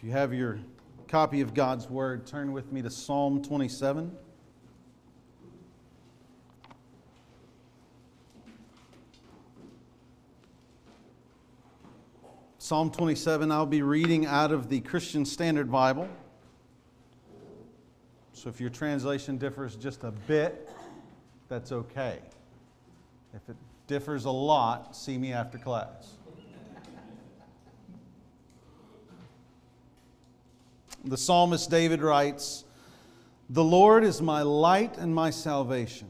If you have your copy of God's Word, turn with me to Psalm 27. Psalm 27, I'll be reading out of the Christian Standard Bible. So if your translation differs just a bit, that's okay. If it differs a lot, see me after class. The psalmist David writes, The Lord is my light and my salvation.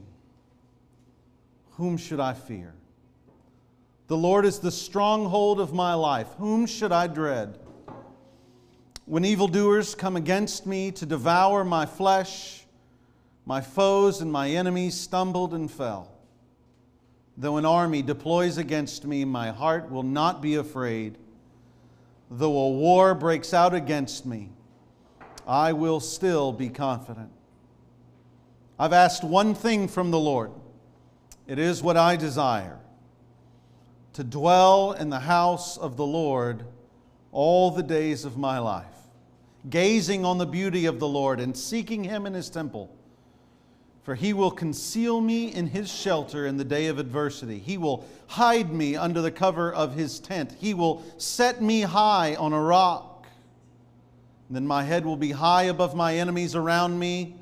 Whom should I fear? The Lord is the stronghold of my life. Whom should I dread? When evildoers come against me to devour my flesh, my foes and my enemies stumbled and fell. Though an army deploys against me, my heart will not be afraid. Though a war breaks out against me, I will still be confident. I've asked one thing from the Lord. It is what I desire to dwell in the house of the Lord all the days of my life, gazing on the beauty of the Lord and seeking Him in His temple. For He will conceal me in His shelter in the day of adversity. He will hide me under the cover of His tent. He will set me high on a rock. Then my head will be high above my enemies around me,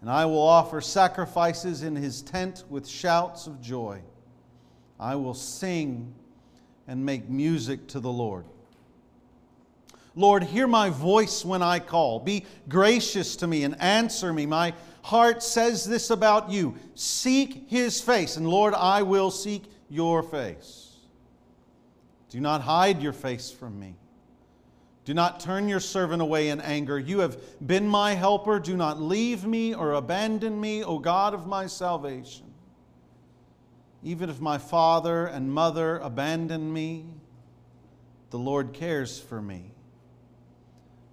and I will offer sacrifices in his tent with shouts of joy. I will sing and make music to the Lord. Lord, hear my voice when I call. Be gracious to me and answer me. My heart says this about you Seek his face, and Lord, I will seek your face. Do not hide your face from me. Do not turn your servant away in anger. You have been my helper. Do not leave me or abandon me, O God of my salvation. Even if my father and mother abandon me, the Lord cares for me.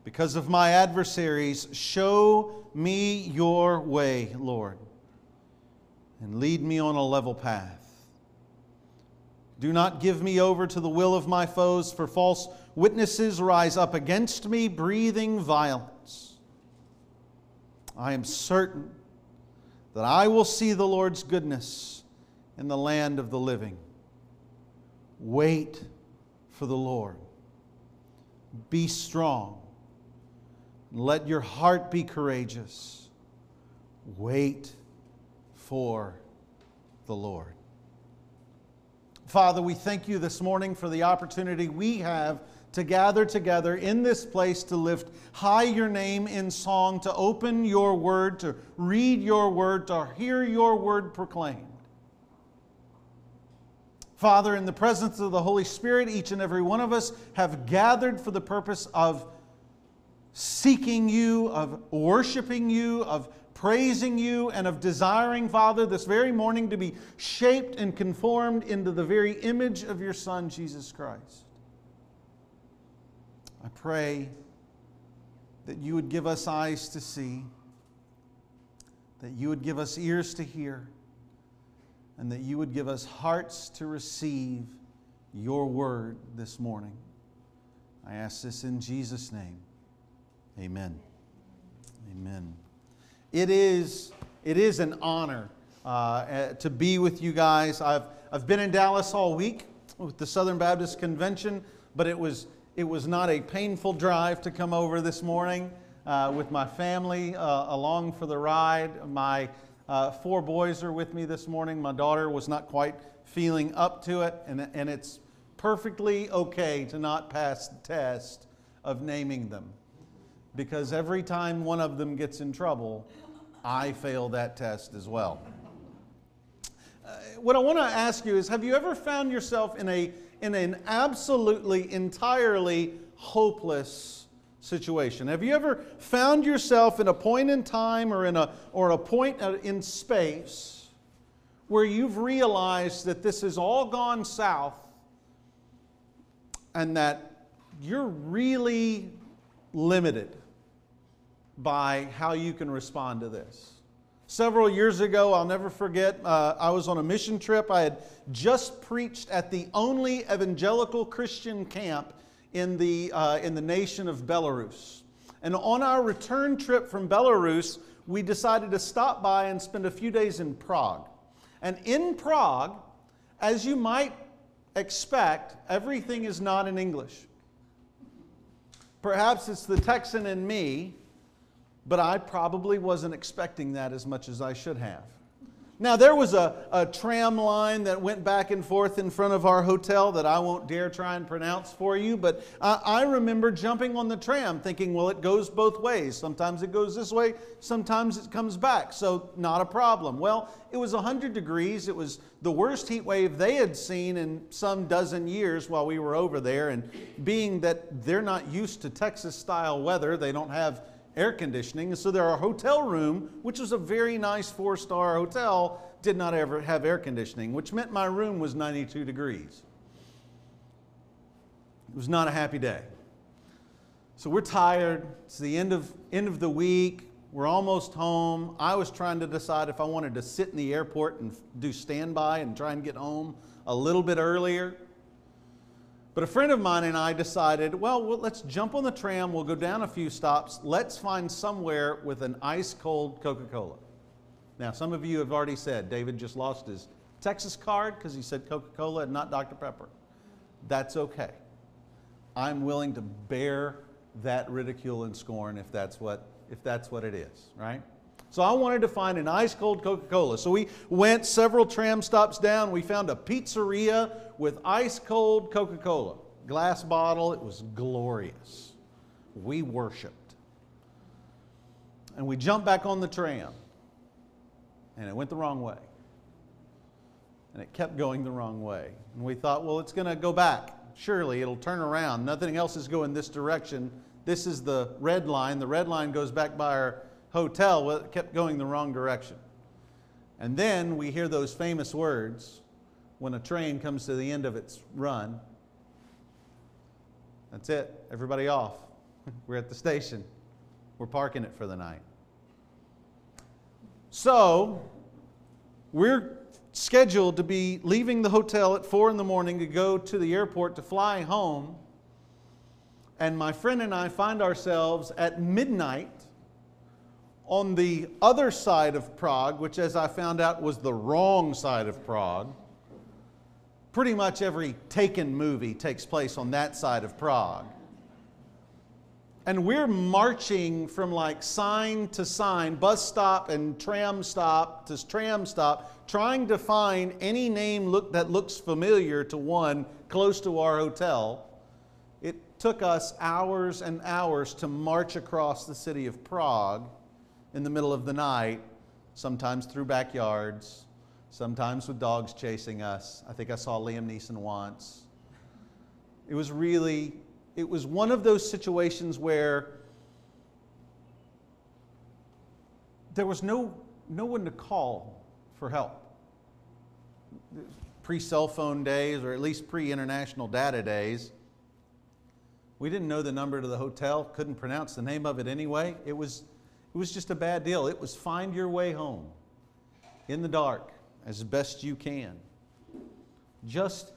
Because of my adversaries, show me your way, Lord, and lead me on a level path. Do not give me over to the will of my foes, for false witnesses rise up against me, breathing violence. I am certain that I will see the Lord's goodness in the land of the living. Wait for the Lord. Be strong. Let your heart be courageous. Wait for the Lord. Father, we thank you this morning for the opportunity we have to gather together in this place to lift high your name in song, to open your word, to read your word, to hear your word proclaimed. Father, in the presence of the Holy Spirit, each and every one of us have gathered for the purpose of seeking you, of worshiping you, of praising you, and of desiring, Father, this very morning to be shaped and conformed into the very image of your Son, Jesus Christ. I pray that you would give us eyes to see, that you would give us ears to hear, and that you would give us hearts to receive your word this morning. I ask this in Jesus' name. Amen. Amen. It is, it is an honor uh, eh, to be with you guys. I've, I've been in Dallas all week with the Southern Baptist Convention, but it was it was not a painful drive to come over this morning uh, with my family uh, along for the ride. My uh, four boys are with me this morning. My daughter was not quite feeling up to it, and, and it's perfectly okay to not pass the test of naming them because every time one of them gets in trouble, I fail that test as well. Uh, what I want to ask you is have you ever found yourself in a in an absolutely, entirely hopeless situation. Have you ever found yourself in a point in time or in a, or a point in space where you've realized that this has all gone south and that you're really limited by how you can respond to this? Several years ago, I'll never forget, uh, I was on a mission trip. I had just preached at the only evangelical Christian camp in the, uh, in the nation of Belarus. And on our return trip from Belarus, we decided to stop by and spend a few days in Prague. And in Prague, as you might expect, everything is not in English. Perhaps it's the Texan in me, but I probably wasn't expecting that as much as I should have. Now, there was a, a tram line that went back and forth in front of our hotel that I won't dare try and pronounce for you, but I, I remember jumping on the tram thinking, well, it goes both ways. Sometimes it goes this way, sometimes it comes back, so not a problem. Well, it was 100 degrees. It was the worst heat wave they had seen in some dozen years while we were over there, and being that they're not used to Texas style weather, they don't have air conditioning. And so their hotel room, which was a very nice four star hotel, did not ever have air conditioning, which meant my room was 92 degrees. It was not a happy day. So we're tired. It's the end of, end of the week. We're almost home. I was trying to decide if I wanted to sit in the airport and do standby and try and get home a little bit earlier. But a friend of mine and I decided, well, let's jump on the tram, we'll go down a few stops, let's find somewhere with an ice cold Coca Cola. Now, some of you have already said David just lost his Texas card because he said Coca Cola and not Dr. Pepper. That's okay. I'm willing to bear that ridicule and scorn if that's what, if that's what it is, right? So I wanted to find an ice cold Coca Cola. So we went several tram stops down. We found a pizzeria with ice cold Coca Cola, glass bottle. It was glorious. We worshiped. And we jumped back on the tram, and it went the wrong way. And it kept going the wrong way. And we thought, well, it's going to go back. Surely it'll turn around. Nothing else is going this direction. This is the red line. The red line goes back by our hotel, kept going the wrong direction. And then we hear those famous words when a train comes to the end of its run. That's it, everybody off. We're at the station. We're parking it for the night. So, we're scheduled to be leaving the hotel at four in the morning to go to the airport to fly home. And my friend and I find ourselves at midnight on the other side of Prague, which, as I found out, was the wrong side of Prague. Pretty much every Taken movie takes place on that side of Prague. And we're marching from like sign to sign, bus stop and tram stop to tram stop, trying to find any name look, that looks familiar to one close to our hotel. It took us hours and hours to march across the city of Prague in the middle of the night, sometimes through backyards, sometimes with dogs chasing us. I think I saw Liam Neeson once. It was really, it was one of those situations where there was no, no one to call for help. Pre cell phone days, or at least pre international data days. We didn't know the number to the hotel, couldn't pronounce the name of it anyway. It was, it was just a bad deal. It was find your way home in the dark as best you can. Just,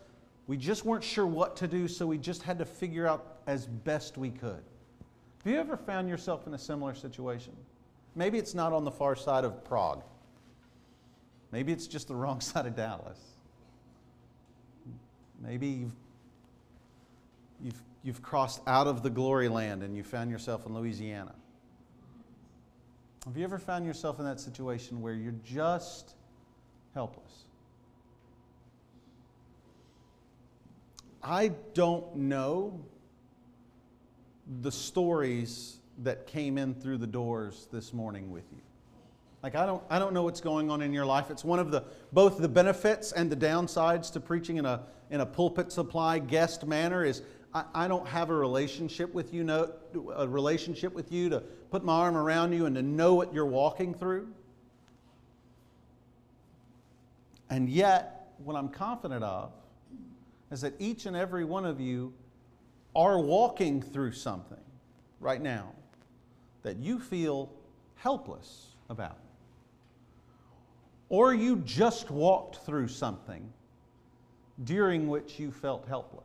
we just weren't sure what to do, so we just had to figure out as best we could. Have you ever found yourself in a similar situation? Maybe it's not on the far side of Prague. Maybe it's just the wrong side of Dallas. Maybe you've, you've, you've crossed out of the glory land and you found yourself in Louisiana. Have you ever found yourself in that situation where you're just helpless? I don't know the stories that came in through the doors this morning with you. Like I don't I don't know what's going on in your life. It's one of the both the benefits and the downsides to preaching in a in a pulpit supply guest manner is I, I don't have a relationship with you, no, a relationship with you to put my arm around you and to know what you're walking through. And yet, what I'm confident of is that each and every one of you are walking through something right now that you feel helpless about. Or you just walked through something during which you felt helpless.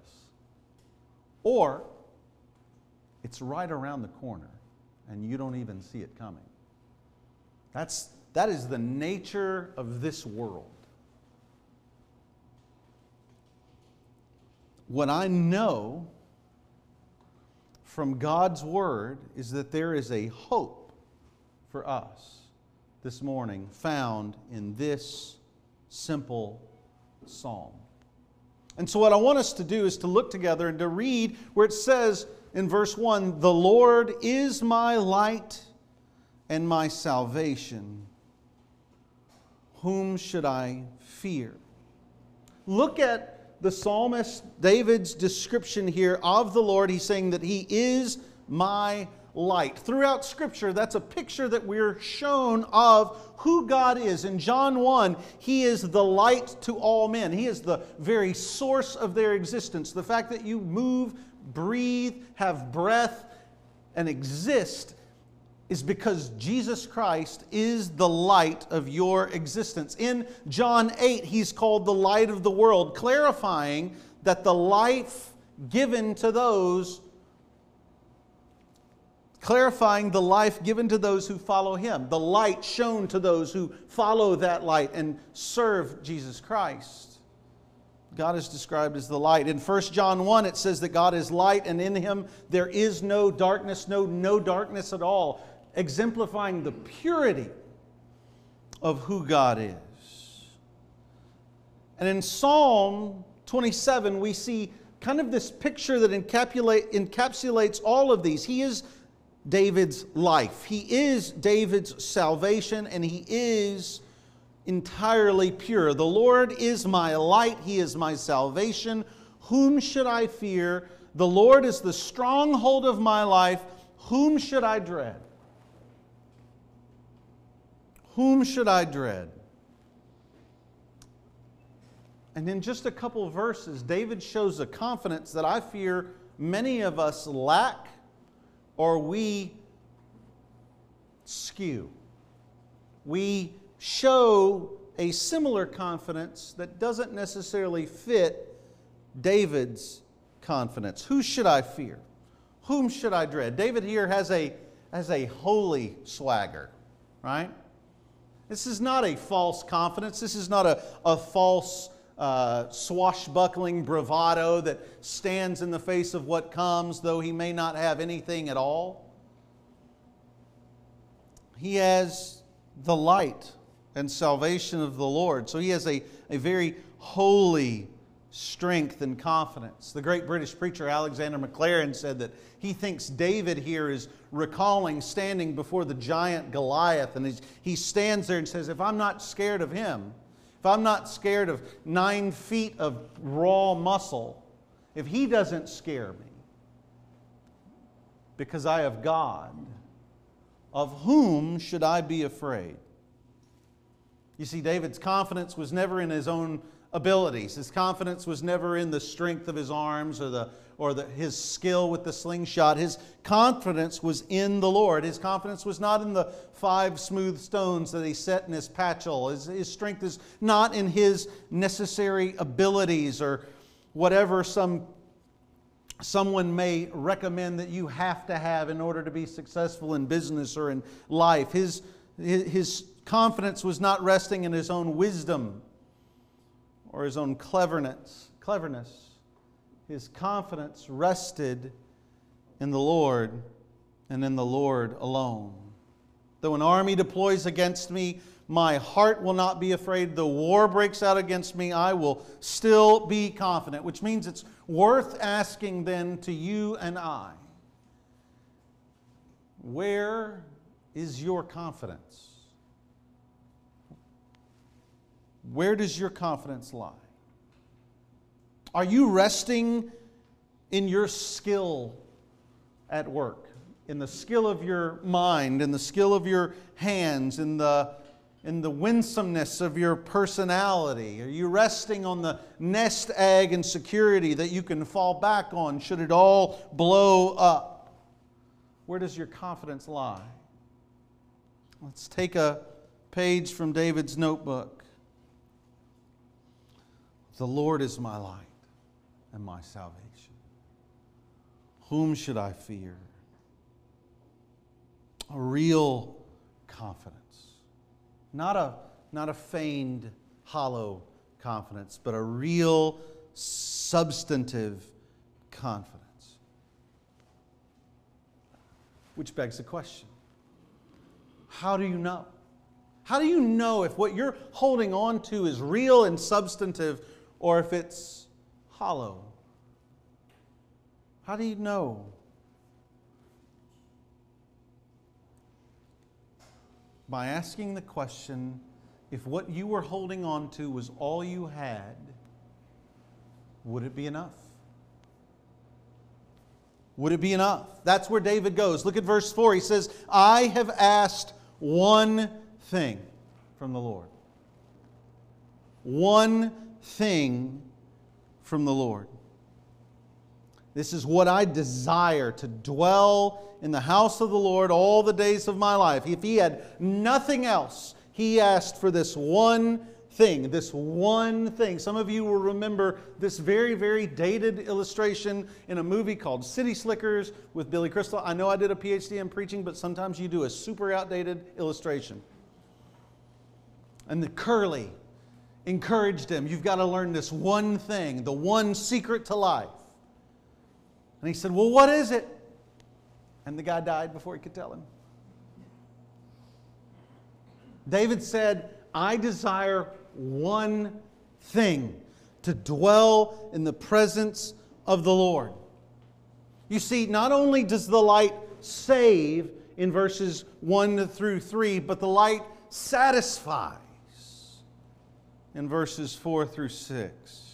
Or it's right around the corner and you don't even see it coming. That's, that is the nature of this world. What I know from God's Word is that there is a hope for us this morning found in this simple psalm. And so, what I want us to do is to look together and to read where it says in verse 1 The Lord is my light and my salvation. Whom should I fear? Look at the psalmist David's description here of the Lord. He's saying that He is my light. Throughout Scripture, that's a picture that we're shown of who God is. In John 1, He is the light to all men, He is the very source of their existence. The fact that you move, breathe, have breath, and exist is because Jesus Christ is the light of your existence. In John 8, he's called the light of the world, clarifying that the life given to those clarifying the life given to those who follow him, the light shown to those who follow that light and serve Jesus Christ. God is described as the light. In 1 John 1, it says that God is light, and in him there is no darkness, no, no darkness at all, exemplifying the purity of who God is. And in Psalm 27, we see kind of this picture that encapsulates all of these. He is David's life. He is David's salvation and he is entirely pure. The Lord is my light, he is my salvation. Whom should I fear? The Lord is the stronghold of my life. Whom should I dread? Whom should I dread? And in just a couple verses, David shows a confidence that I fear many of us lack or we skew. We show a similar confidence that doesn't necessarily fit David's confidence. Who should I fear? Whom should I dread? David here has a, has a holy swagger, right? This is not a false confidence. This is not a, a false uh, swashbuckling bravado that stands in the face of what comes, though he may not have anything at all. He has the light and salvation of the Lord. So he has a, a very holy strength and confidence. The great British preacher Alexander Maclaren said that he thinks David here is recalling standing before the giant Goliath, and he stands there and says, If I'm not scared of him, if I'm not scared of nine feet of raw muscle, if He doesn't scare me, because I have God, of whom should I be afraid? You see, David's confidence was never in his own abilities. His confidence was never in the strength of his arms or, the, or the, his skill with the slingshot. His confidence was in the Lord. His confidence was not in the five smooth stones that he set in his patchel. His, his strength is not in his necessary abilities or whatever some someone may recommend that you have to have in order to be successful in business or in life. His, his confidence was not resting in his own wisdom or his own cleverness. Cleverness. His confidence rested in the Lord and in the Lord alone. Though an army deploys against me, my heart will not be afraid. The war breaks out against me, I will still be confident. Which means it's worth asking then to you and I where is your confidence? Where does your confidence lie? Are you resting in your skill at work, in the skill of your mind, in the skill of your hands, in the, in the winsomeness of your personality? Are you resting on the nest egg and security that you can fall back on should it all blow up? Where does your confidence lie? Let's take a page from David's notebook. The Lord is my light and my salvation. Whom should I fear? a real confidence. Not a, not a feigned, hollow confidence, but a real, substantive confidence. Which begs the question how do you know? How do you know if what you're holding on to is real and substantive or if it's hollow? How do you know? By asking the question if what you were holding on to was all you had, would it be enough? Would it be enough? That's where David goes. Look at verse 4. He says, I have asked one thing from the Lord. One thing from the Lord. This is what I desire to dwell in the house of the Lord all the days of my life. If he had nothing else, he asked for this one thing, this one thing. Some of you will remember this very, very dated illustration in a movie called City Slickers with Billy Crystal. I know I did a PhD in preaching, but sometimes you do a super outdated illustration. And the Curly encouraged him, You've got to learn this one thing, the one secret to life. And he said, Well, what is it? And the guy died before he could tell him. David said, I desire one thing to dwell in the presence of the Lord. You see, not only does the light save in verses 1 through 3, but the light satisfies in verses 4 through 6.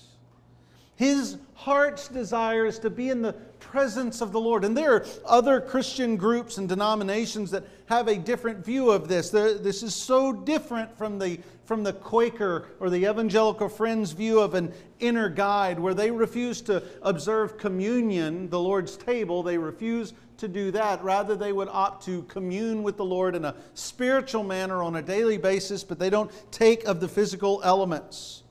His heart's desire is to be in the presence of the Lord. And there are other Christian groups and denominations that have a different view of this. This is so different from the, from the Quaker or the Evangelical Friends view of an inner guide, where they refuse to observe communion, the Lord's table. They refuse to do that. Rather, they would opt to commune with the Lord in a spiritual manner on a daily basis, but they don't take of the physical elements.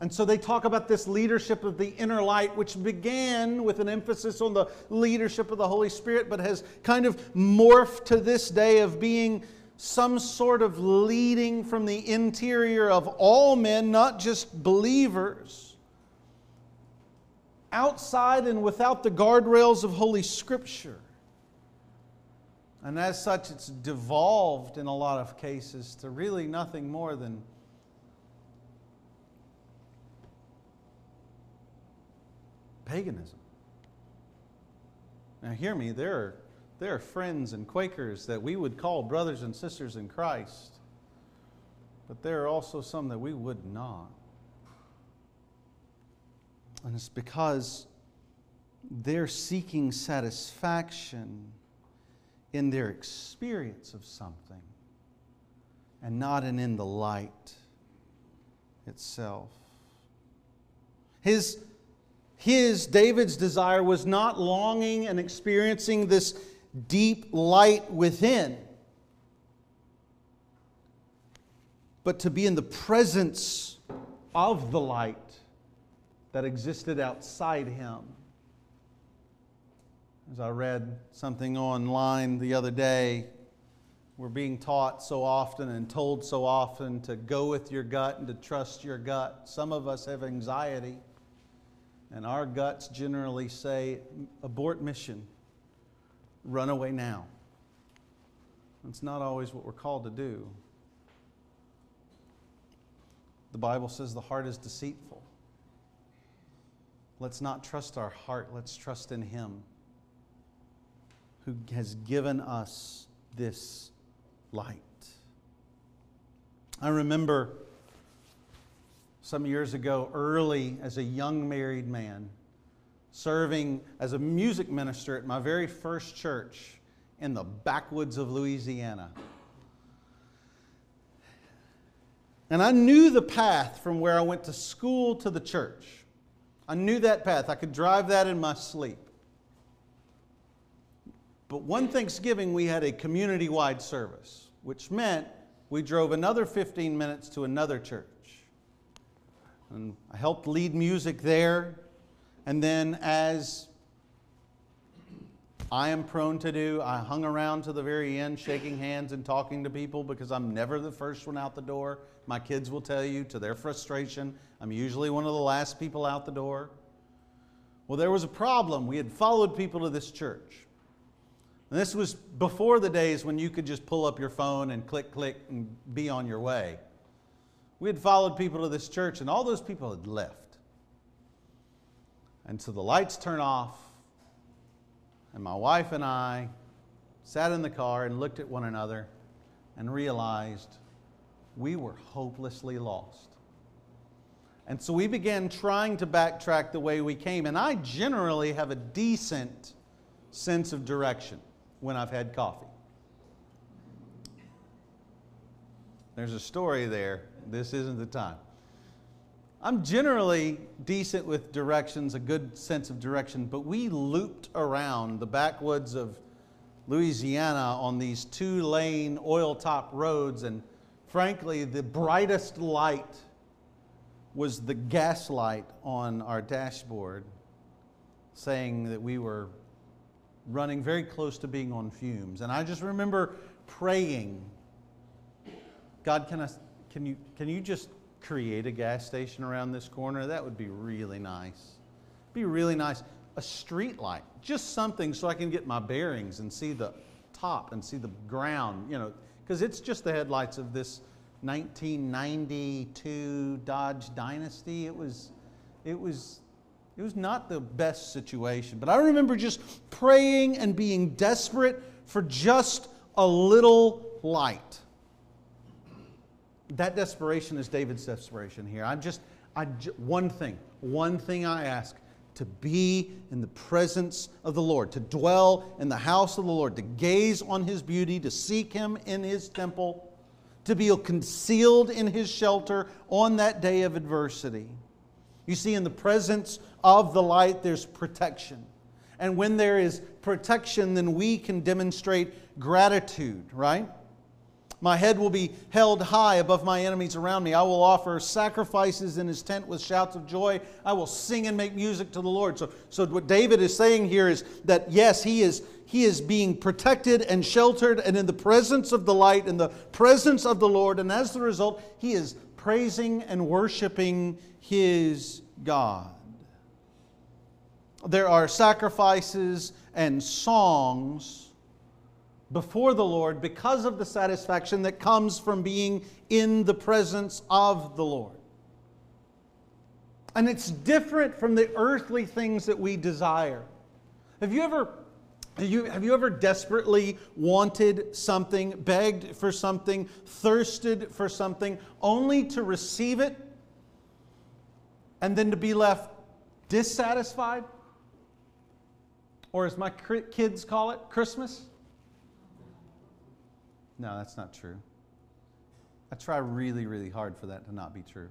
And so they talk about this leadership of the inner light, which began with an emphasis on the leadership of the Holy Spirit, but has kind of morphed to this day of being some sort of leading from the interior of all men, not just believers, outside and without the guardrails of Holy Scripture. And as such, it's devolved in a lot of cases to really nothing more than paganism. Now, hear me, there are, there are friends and Quakers that we would call brothers and sisters in Christ, but there are also some that we would not. And it's because they're seeking satisfaction in their experience of something and not in, in the light itself. His his, David's desire was not longing and experiencing this deep light within, but to be in the presence of the light that existed outside him. As I read something online the other day, we're being taught so often and told so often to go with your gut and to trust your gut. Some of us have anxiety and our guts generally say, abort mission, run away now. It's not always what we're called to do. The Bible says the heart is deceitful. Let's not trust our heart, let's trust in Him who has given us this light. I remember some years ago, early as a young married man, serving as a music minister at my very first church in the backwoods of Louisiana. And I knew the path from where I went to school to the church. I knew that path. I could drive that in my sleep. But one Thanksgiving, we had a community wide service, which meant we drove another 15 minutes to another church. And I helped lead music there. And then, as I am prone to do. I hung around to the very end, shaking hands and talking to people because I'm never the first one out the door. My kids will tell you, to their frustration, I'm usually one of the last people out the door. Well, there was a problem. We had followed people to this church. And this was before the days when you could just pull up your phone and click, click, and be on your way. We had followed people to this church, and all those people had left. And so the lights turn off, and my wife and I sat in the car and looked at one another and realized we were hopelessly lost. And so we began trying to backtrack the way we came. And I generally have a decent sense of direction when I've had coffee. There's a story there. This isn't the time. I'm generally decent with directions, a good sense of direction, but we looped around the backwoods of Louisiana on these two lane oil top roads, and frankly, the brightest light was the gas light on our dashboard saying that we were running very close to being on fumes. And I just remember praying, God, can, I, can, you, can you just create a gas station around this corner? That would be really nice. Be really nice. A street light, just something so I can get my bearings and see the top and see the ground, you know, because it's just the headlights of this 1992 Dodge Dynasty. It was, it was, it was not the best situation. But I remember just praying and being desperate for just a little light. That desperation is David's desperation here. I'm just, I, one thing, one thing I ask to be in the presence of the Lord, to dwell in the house of the Lord, to gaze on his beauty, to seek him in his temple to be concealed in his shelter on that day of adversity. You see, in the presence of the light, there's protection. And when there is protection, then we can demonstrate gratitude, right? My head will be held high above my enemies around me. I will offer sacrifices in his tent with shouts of joy. I will sing and make music to the Lord. So, so what David is saying here is that yes, he is, he is being protected and sheltered and in the presence of the light, in the presence of the Lord. And as the result, he is praising and worshiping his God. There are sacrifices and songs before the Lord because of the satisfaction that comes from being in the presence of the Lord. And it's different from the earthly things that we desire. Have you ever have you, have you ever desperately wanted something, begged for something, thirsted for something, only to receive it and then to be left dissatisfied? Or as my kids call it, Christmas? No, that's not true. I try really, really hard for that to not be true.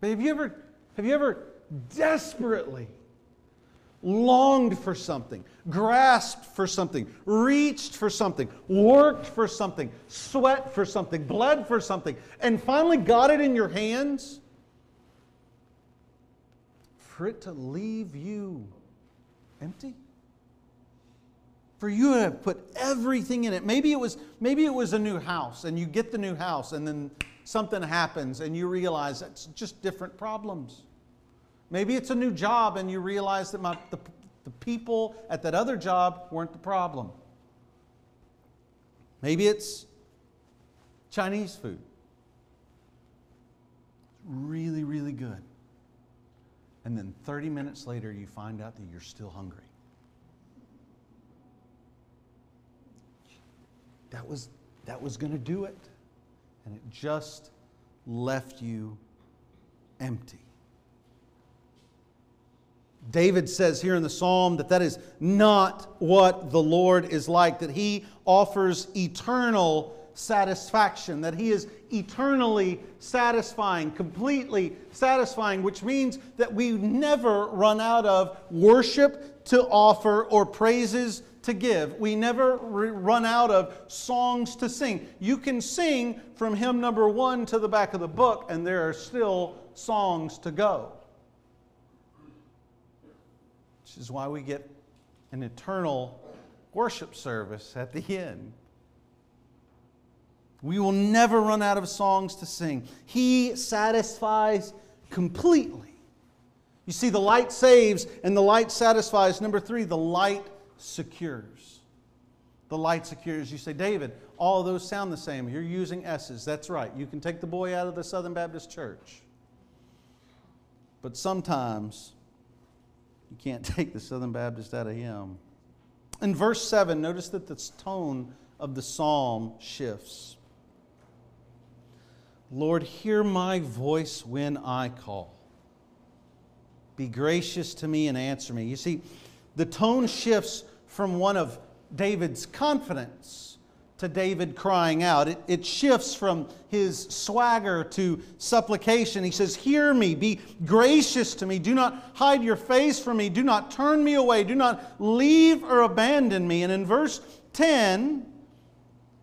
But have you ever, have you ever desperately longed for something, grasped for something, reached for something, worked for something, sweat for something, bled for something, and finally got it in your hands? For it to leave you empty? For you have put everything in it. Maybe it was maybe it was a new house and you get the new house and then something happens and you realize it's just different problems. Maybe it's a new job and you realize that my, the, the people at that other job weren't the problem. Maybe it's Chinese food. Really, really good. And then 30 minutes later, you find out that you're still hungry. That was, that was going to do it. And it just left you empty. David says here in the psalm that that is not what the Lord is like, that he offers eternal satisfaction, that he is eternally satisfying, completely satisfying, which means that we never run out of worship to offer or praises to give. We never run out of songs to sing. You can sing from hymn number one to the back of the book, and there are still songs to go. Which is why we get an eternal worship service at the end. We will never run out of songs to sing. He satisfies completely. You see, the light saves and the light satisfies. Number three, the light secures. The light secures. You say, David, all those sound the same. You're using S's. That's right. You can take the boy out of the Southern Baptist Church. But sometimes you can't take the Southern Baptist out of him. In verse 7, notice that the tone of the psalm shifts. Lord, hear my voice when I call. Be gracious to me and answer me. You see, the tone shifts from one of David's confidence to David crying out. It, it shifts from his swagger to supplication. He says, Hear me, be gracious to me, do not hide your face from me, do not turn me away, do not leave or abandon me. And in verse 10,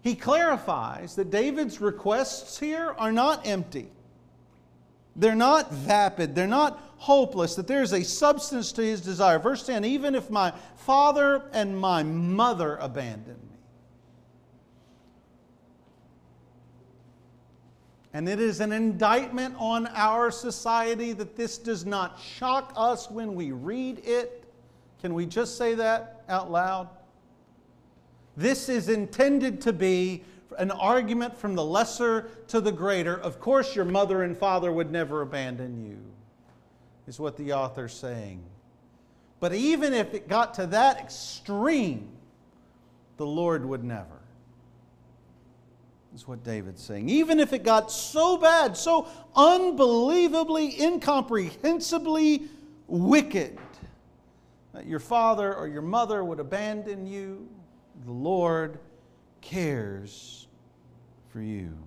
he clarifies that David's requests here are not empty. They're not vapid. They're not hopeless. That there's a substance to his desire. Verse 10 Even if my father and my mother abandon me. And it is an indictment on our society that this does not shock us when we read it. Can we just say that out loud? This is intended to be an argument from the lesser to the greater. Of course, your mother and father would never abandon you, is what the author's saying. But even if it got to that extreme, the Lord would never. Is what David's saying. Even if it got so bad, so unbelievably, incomprehensibly wicked, that your father or your mother would abandon you, the Lord cares for you.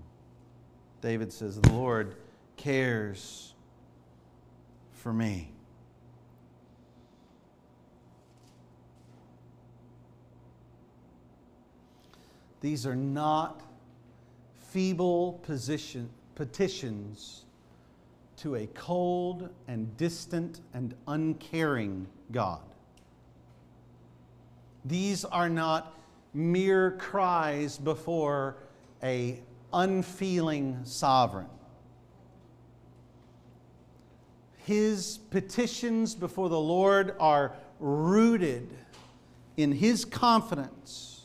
David says, The Lord cares for me. These are not feeble position, petitions to a cold and distant and uncaring God. These are not mere cries before a unfeeling sovereign. His petitions before the Lord are rooted in his confidence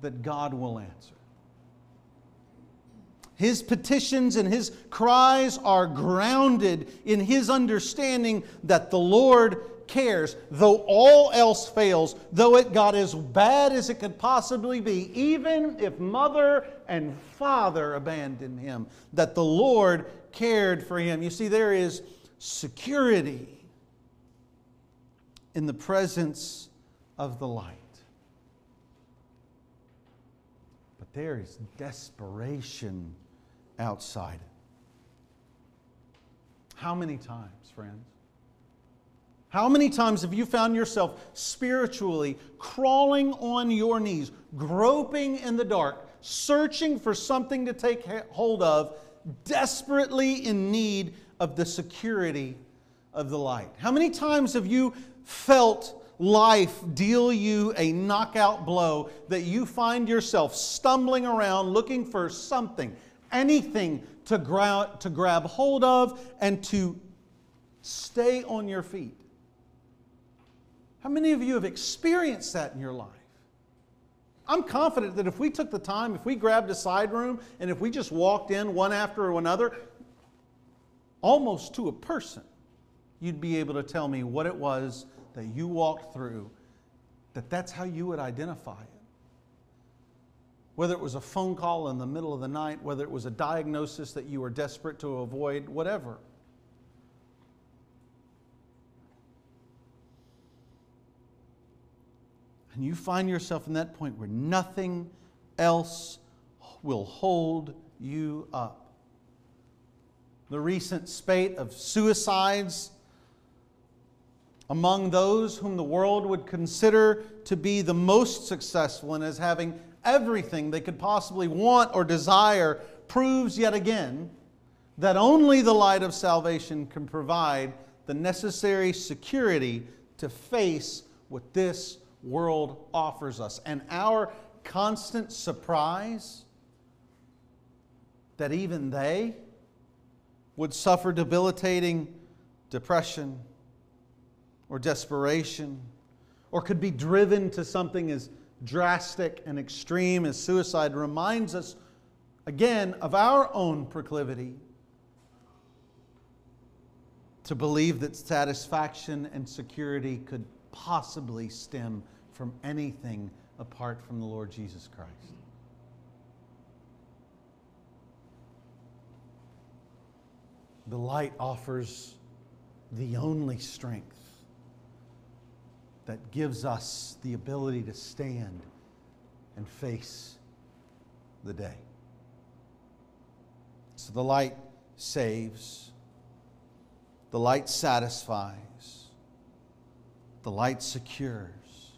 that God will answer. His petitions and his cries are grounded in his understanding that the Lord cares, though all else fails, though it got as bad as it could possibly be, even if mother and father abandoned him, that the Lord cared for him. You see, there is security in the presence of the light. But there is desperation outside it. How many times, friends? How many times have you found yourself spiritually crawling on your knees, groping in the dark, searching for something to take hold of, desperately in need of the security of the light? How many times have you felt life deal you a knockout blow that you find yourself stumbling around looking for something? anything to, gra- to grab hold of and to stay on your feet. How many of you have experienced that in your life? I'm confident that if we took the time, if we grabbed a side room, and if we just walked in one after another, almost to a person, you'd be able to tell me what it was that you walked through, that that's how you would identify it whether it was a phone call in the middle of the night, whether it was a diagnosis that you were desperate to avoid, whatever. And you find yourself in that point where nothing else will hold you up. The recent spate of suicides among those whom the world would consider to be the most successful and as having everything they could possibly want or desire proves yet again that only the light of salvation can provide the necessary security to face what this world offers us. And our constant surprise that even they would suffer debilitating depression or desperation or could be driven to something as drastic and extreme as suicide reminds us again of our own proclivity to believe that satisfaction and security could possibly stem from anything apart from the Lord Jesus Christ. The light offers the only strength that gives us the ability to stand and face the day. So the light saves, the light satisfies, the light secures,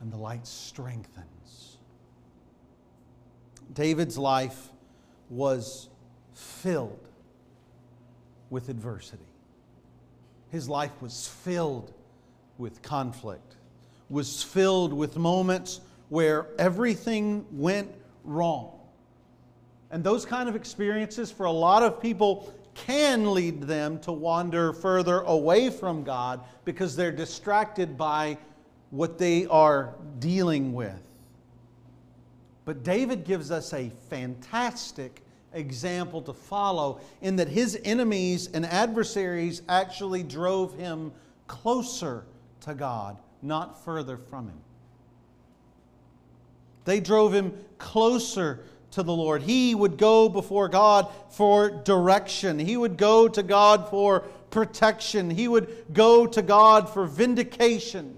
and the light strengthens. David's life was filled with adversity. His life was filled with conflict, was filled with moments where everything went wrong. And those kind of experiences, for a lot of people, can lead them to wander further away from God because they're distracted by what they are dealing with. But David gives us a fantastic example to follow in that his enemies and adversaries actually drove him closer to God, not further from him. They drove him closer to the Lord. He would go before God for direction. He would go to God for protection. He would go to God for vindication.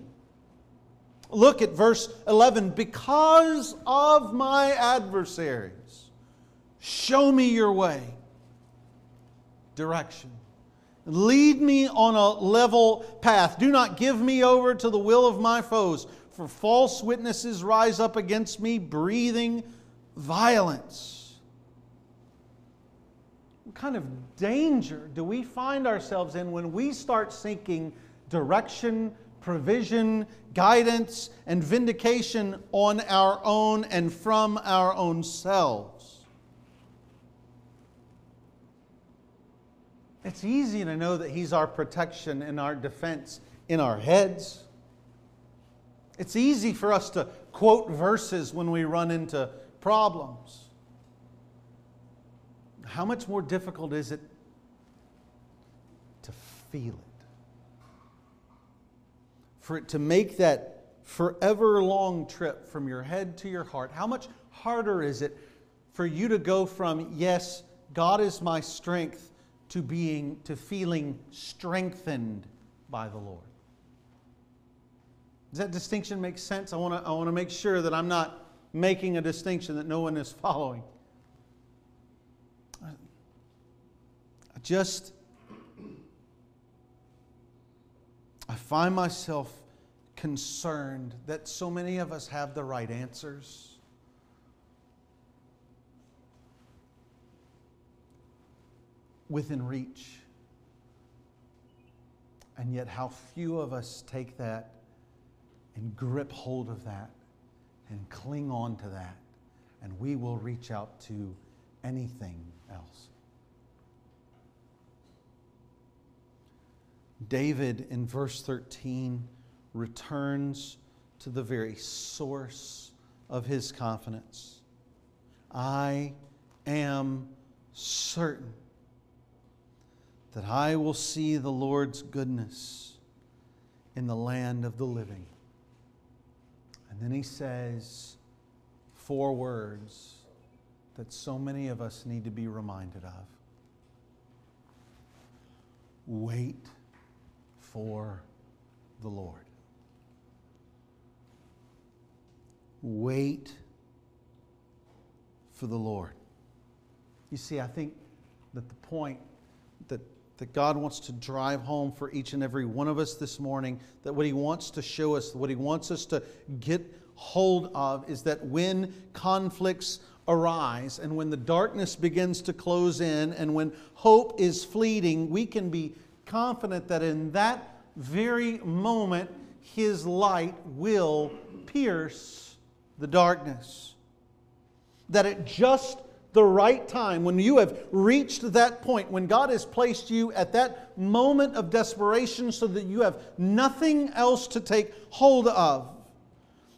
Look at verse 11. Because of my adversaries, show me your way. Direction. Lead me on a level path. Do not give me over to the will of my foes, for false witnesses rise up against me, breathing violence. What kind of danger do we find ourselves in when we start seeking direction, provision, guidance, and vindication on our own and from our own selves? It's easy to know that He's our protection and our defense in our heads. It's easy for us to quote verses when we run into problems. How much more difficult is it to feel it? For it to make that forever long trip from your head to your heart, how much harder is it for you to go from, yes, God is my strength, to being, to feeling strengthened by the Lord? Does that distinction make sense? I want to I want to make sure that I'm not making a distinction that no one is following. I just, I find myself concerned that so many of us have the right answers. Within reach. And yet, how few of us take that and grip hold of that and cling on to that, and we will reach out to anything else. David in verse 13 returns to the very source of his confidence. I am certain that I will see the Lord's goodness in the land of the living. And then he says four words that so many of us need to be reminded of wait for the Lord. Wait for the Lord. You see, I think that the point that that God wants to drive home for each and every one of us this morning, that what He wants to show us, what He wants us to get hold of, is that when conflicts arise and when the darkness begins to close in and when hope is fleeting, we can be confident that in that very moment, his light will pierce the darkness. That at just the right time, when you have reached that point, when God has placed you at that moment of desperation so that you have nothing else to take hold of,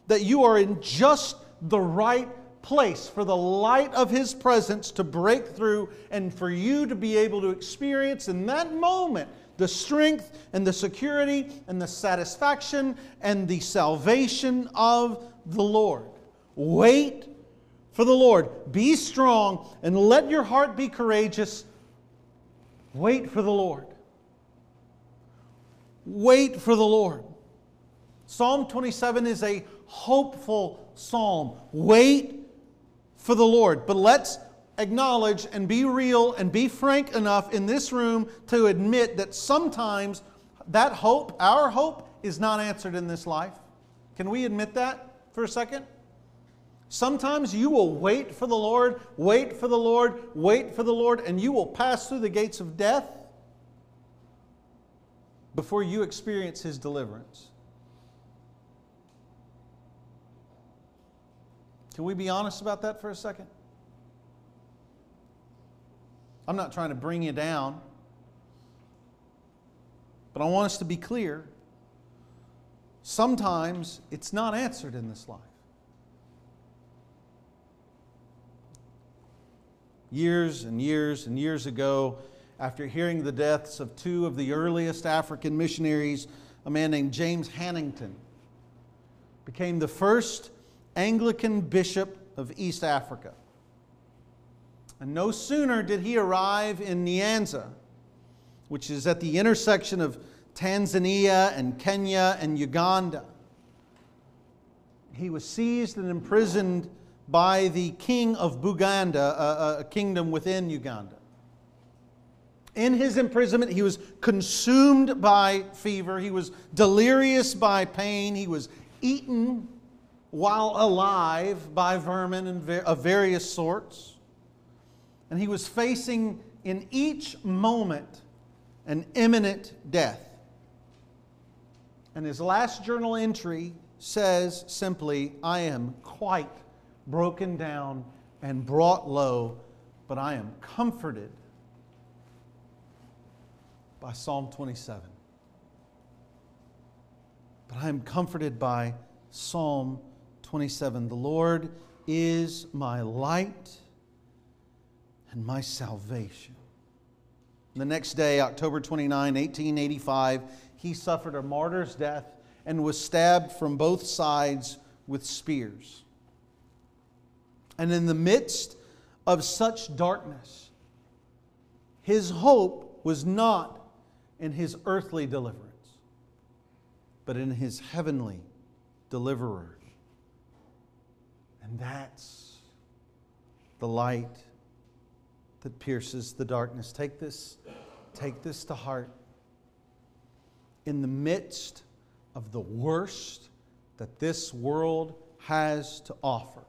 that you are in just the right place for the light of His presence to break through and for you to be able to experience in that moment the strength and the security and the satisfaction and the salvation of the Lord. Wait for the Lord. Be strong and let your heart be courageous. Wait for the Lord. Wait for the Lord. Psalm 27 is a hopeful psalm. Wait for the Lord. But let's acknowledge and be real and be frank enough in this room to admit that sometimes that hope, our hope, is not answered in this life. Can we admit that for a second? Sometimes you will wait for the Lord, wait for the Lord, wait for the Lord, and you will pass through the gates of death before you experience His deliverance. Can we be honest about that for a second? I'm not trying to bring you down, but I want us to be clear. Sometimes it's not answered in this life. Years and years and years ago, after hearing the deaths of two of the earliest African missionaries, a man named James Hannington became the first Anglican bishop of East Africa. And no sooner did he arrive in Nyanza, which is at the intersection of Tanzania and Kenya and Uganda, he was seized and imprisoned by the king of Buganda, a, a kingdom within Uganda. In his imprisonment, he was consumed by fever. He was delirious by pain. He was eaten while alive by vermin of various sorts. And he was facing in each moment an imminent death. And his last journal entry says simply, I am quite broken down and brought low, but I am comforted by Psalm 27. But I am comforted by Psalm 27 The Lord is my light and my salvation. The next day, October 29, 1885, he suffered a martyr's death and was stabbed from both sides with spears. And in the midst of such darkness, his hope was not in his earthly deliverance, but in his heavenly deliverer. And that's the light that pierces the darkness. Take this, take this to heart. In the midst of the worst that this world has to offer,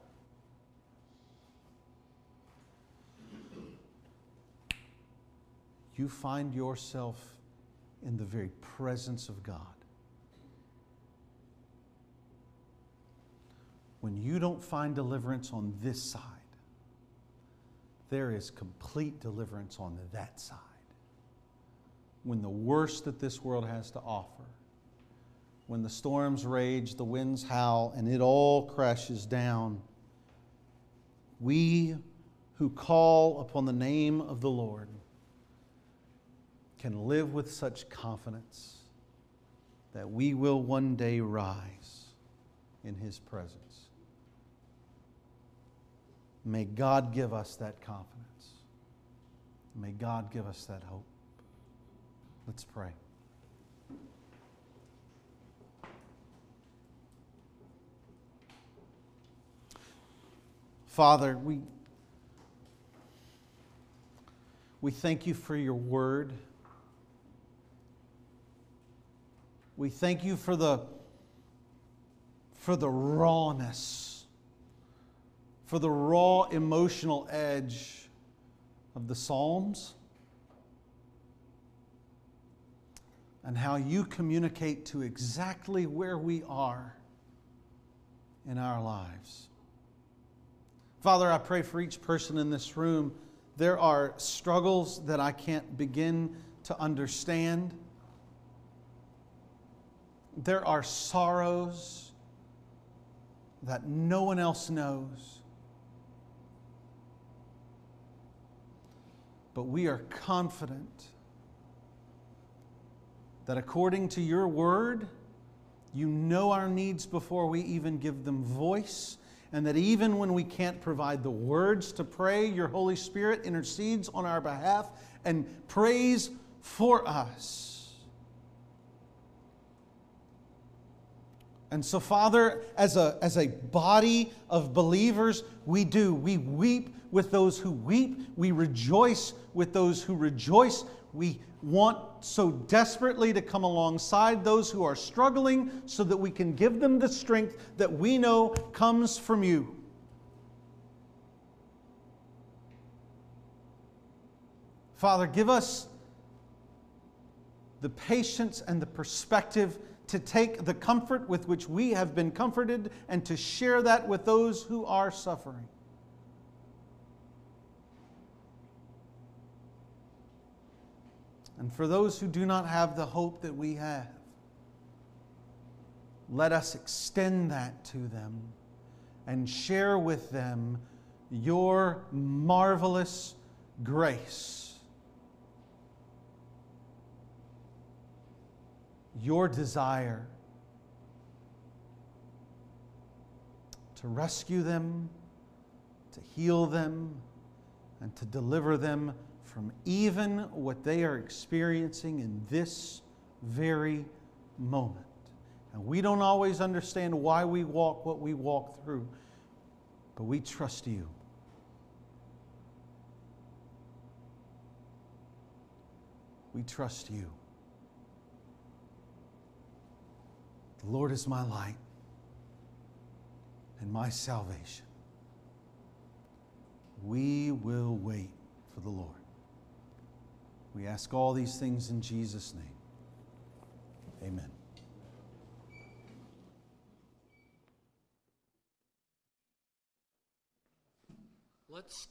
you find yourself in the very presence of God. when you don't find deliverance on this side, there is complete deliverance on that side. When the worst that this world has to offer, when the storms rage, the winds howl, and it all crashes down, we who call upon the name of the Lord can live with such confidence that we will one day rise in His presence. May God give us that confidence. May God give us that hope. Let's pray. Father, we, we thank you for your word. We thank you for the, for the rawness for the raw emotional edge of the Psalms. and how you communicate to exactly where we are in our lives. Father, I pray for each person in this room. There are struggles that I can't begin to understand. There are sorrows that no one else knows. But we are confident that according to your word, you know our needs before we even give them voice, and that even when we can't provide the words to pray, your Holy Spirit intercedes on our behalf and prays for us. And so, Father, as a, as a body of believers, we do. We weep with those who weep. We rejoice with those who rejoice. We want so desperately to come alongside those who are struggling so that we can give them the strength that we know comes from you. Father, give us the patience and the perspective to take the comfort with which we have been comforted and to share that with those who are suffering. And for those who do not have the hope that we have, let us extend that to them and share with them your marvelous grace, your desire to rescue them, to heal them, and to deliver them from even what they are experiencing in this very moment. And we don't always understand why we walk what we walk through, but we trust you. We trust you. The Lord is my light and my salvation. We will wait for the Lord. We ask all these things in Jesus' name. Amen. Let's